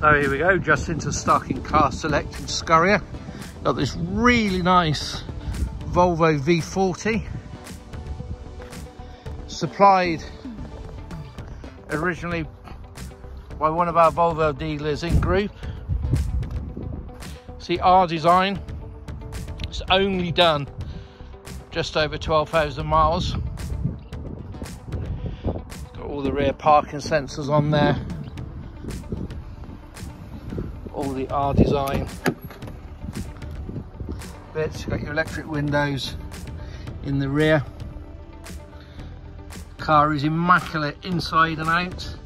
So here we go, just into stock in Car Select in Scorrier. Got this really nice Volvo V40. Supplied originally by one of our Volvo dealers in group. See R design, it's only done just over 12,000 miles. Got all the rear parking sensors on there. All the R design bits, You've got your electric windows in the rear. Car is immaculate inside and out.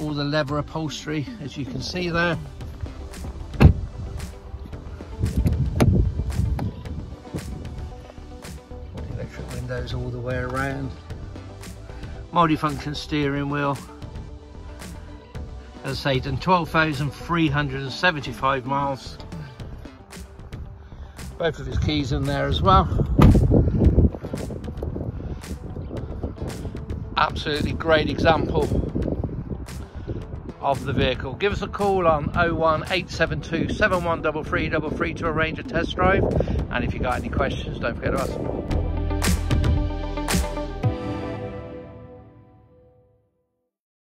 All the leather upholstery, as you can see there. Electric windows all the way around. Multifunction steering wheel. As I say, done 12,375 miles. Both of his keys in there as well. Absolutely great example of the vehicle. Give us a call on 01872 713333 to arrange a test drive. And if you've got any questions, don't forget to ask.